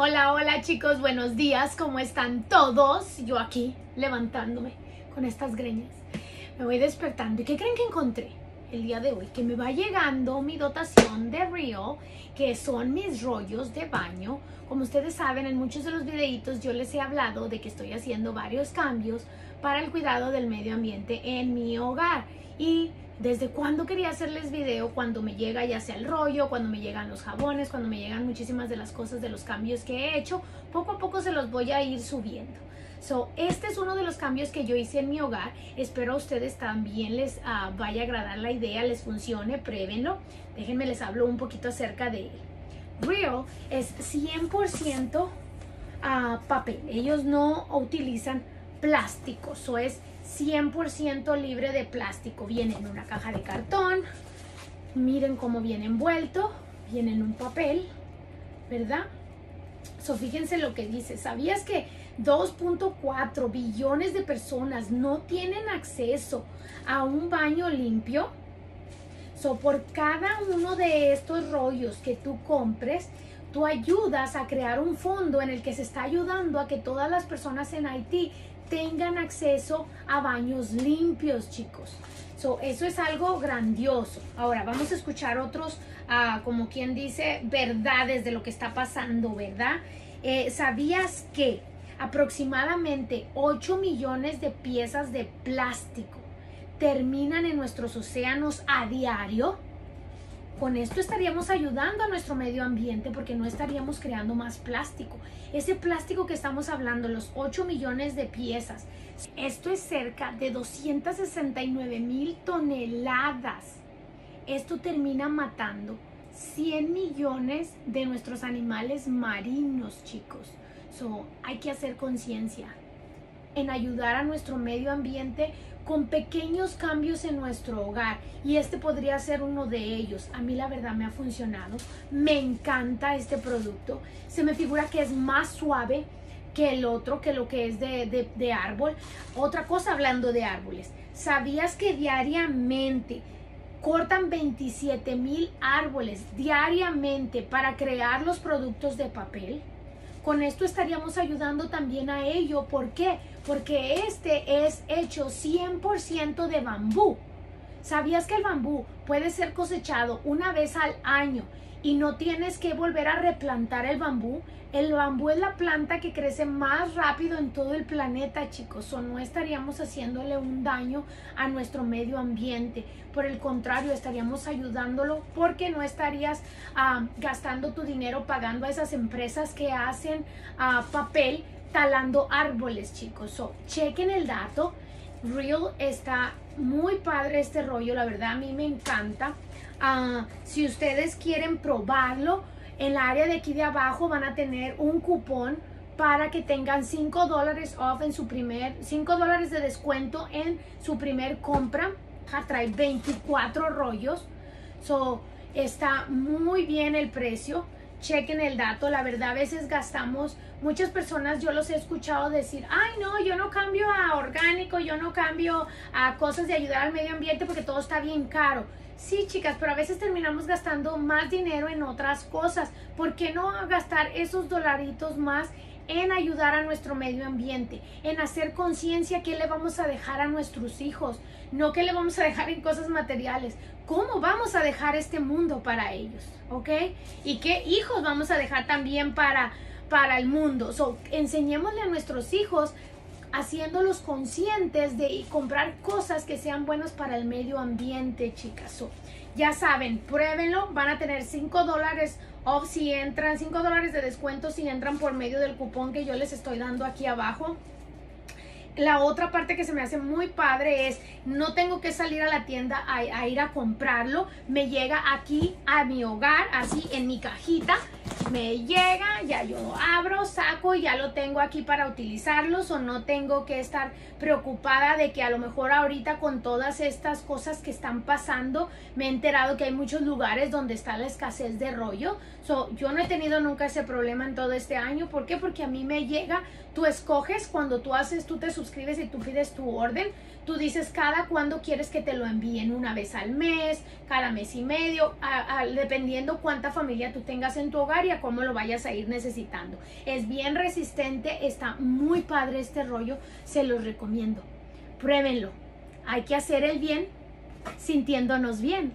Hola, hola chicos, buenos días, ¿cómo están todos? Yo aquí levantándome con estas greñas. Me voy despertando. ¿Y qué creen que encontré el día de hoy? Que me va llegando mi dotación de Real, que son mis rollos de baño. Como ustedes saben, en muchos de los videitos yo les he hablado de que estoy haciendo varios cambios para el cuidado del medio ambiente en mi hogar. Y desde cuando quería hacerles video, cuando me llega ya sea el rollo, cuando me llegan los jabones, cuando me llegan muchísimas de las cosas de los cambios que he hecho, poco a poco se los voy a ir subiendo. So, este es uno de los cambios que yo hice en mi hogar. Espero a ustedes también les uh, vaya a agradar la idea, les funcione, pruébenlo. Déjenme les hablo un poquito acerca de él. Real es 100% uh, papel. Ellos no utilizan plástico, eso es 100% libre de plástico. Viene en una caja de cartón. Miren cómo viene envuelto. Viene en un papel, ¿verdad? So, fíjense lo que dice. ¿Sabías que 2.4 billones de personas no tienen acceso a un baño limpio? So, por cada uno de estos rollos que tú compres, tú ayudas a crear un fondo en el que se está ayudando a que todas las personas en Haití tengan acceso a baños limpios, chicos. So, eso es algo grandioso. Ahora vamos a escuchar otros, uh, como quien dice, verdades de lo que está pasando, ¿verdad? Eh, ¿Sabías que aproximadamente 8 millones de piezas de plástico terminan en nuestros océanos a diario? Con esto estaríamos ayudando a nuestro medio ambiente porque no estaríamos creando más plástico. Ese plástico que estamos hablando, los 8 millones de piezas, esto es cerca de 269 mil toneladas. Esto termina matando 100 millones de nuestros animales marinos, chicos. So, hay que hacer conciencia en ayudar a nuestro medio ambiente con pequeños cambios en nuestro hogar y este podría ser uno de ellos. A mí la verdad me ha funcionado, me encanta este producto, se me figura que es más suave que el otro, que lo que es de, de, de árbol. Otra cosa hablando de árboles, ¿sabías que diariamente cortan 27 mil árboles diariamente para crear los productos de papel? Con esto estaríamos ayudando también a ello. ¿Por qué? Porque este es hecho 100% de bambú. ¿Sabías que el bambú puede ser cosechado una vez al año y no tienes que volver a replantar el bambú? El bambú es la planta que crece más rápido en todo el planeta, chicos. O no estaríamos haciéndole un daño a nuestro medio ambiente. Por el contrario, estaríamos ayudándolo porque no estarías uh, gastando tu dinero pagando a esas empresas que hacen uh, papel talando árboles, chicos. So, chequen el dato. Real está muy padre este rollo, la verdad a mí me encanta. Uh, si ustedes quieren probarlo, en la área de aquí de abajo van a tener un cupón para que tengan 5 dólares off en su primer, 5 dólares de descuento en su primer compra. Trae 24 rollos. So, está muy bien el precio. Chequen el dato. La verdad, a veces gastamos, muchas personas yo los he escuchado decir, ay no, yo no cambio a orgánico, yo no cambio a cosas de ayudar al medio ambiente porque todo está bien caro. Sí, chicas, pero a veces terminamos gastando más dinero en otras cosas. ¿Por qué no gastar esos dolaritos más en ayudar a nuestro medio ambiente, en hacer conciencia qué le vamos a dejar a nuestros hijos, no qué le vamos a dejar en cosas materiales, cómo vamos a dejar este mundo para ellos, ¿ok? Y qué hijos vamos a dejar también para, para el mundo. So, enseñémosle a nuestros hijos haciéndolos conscientes de comprar cosas que sean buenas para el medio ambiente, chicas. Ya saben, pruébenlo, van a tener 5 dólares off si entran, 5 dólares de descuento si entran por medio del cupón que yo les estoy dando aquí abajo. La otra parte que se me hace muy padre es, no tengo que salir a la tienda a ir a comprarlo, me llega aquí a mi hogar, así en mi cajita, me llega, ya yo abro, saco y ya lo tengo aquí para utilizarlos o no tengo que estar preocupada de que a lo mejor ahorita con todas estas cosas que están pasando me he enterado que hay muchos lugares donde está la escasez de rollo. So, yo no he tenido nunca ese problema en todo este año. ¿Por qué? Porque a mí me llega, tú escoges cuando tú haces, tú te suscribes y tú pides tu orden. Tú dices cada cuándo quieres que te lo envíen, una vez al mes, cada mes y medio, a, a, dependiendo cuánta familia tú tengas en tu hogar y cómo lo vayas a ir necesitando. Es bien resistente, está muy padre este rollo, se los recomiendo. Pruébenlo. Hay que hacer el bien sintiéndonos bien.